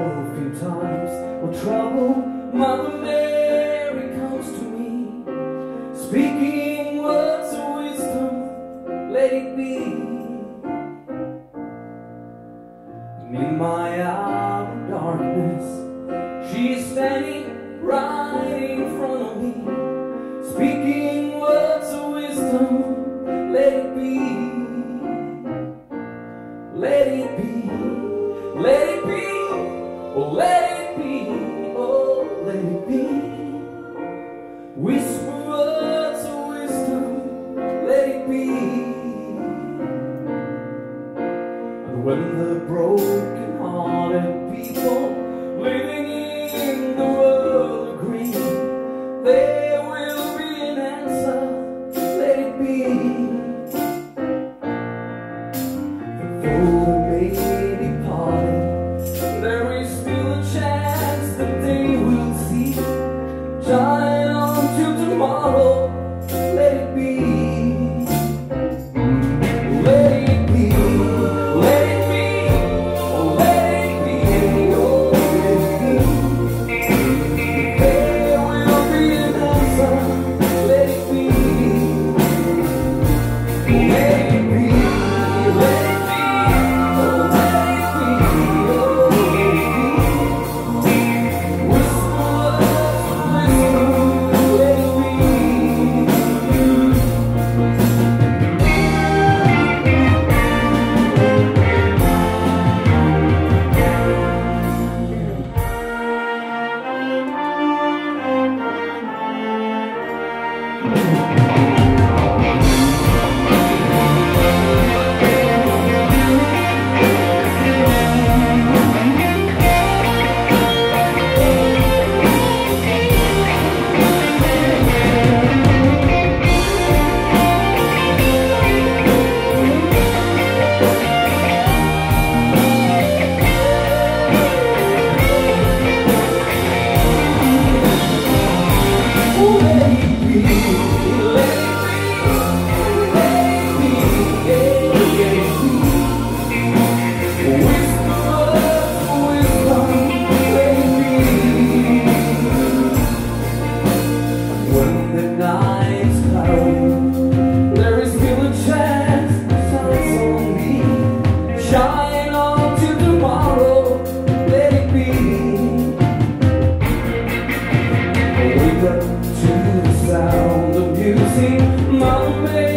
a few times. Well, trouble, Mother Mary comes to me, speaking words of wisdom, let it be. In my hour of darkness, she's standing when the broken-hearted people living in the world agree there will be an answer, let it be. crazy moment